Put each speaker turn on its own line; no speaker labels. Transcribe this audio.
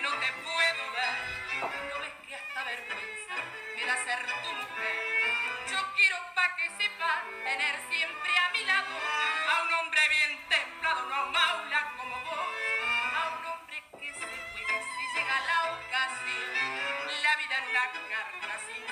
no te puedo dar. No ves que hasta vergüenza me da ser tu mujer. Yo quiero pa' que sepa tener siempre a mi lado a un hombre bien templado, no a un maula como vos. A un hombre que se puede si llega la ocasión, la vida en una carta así.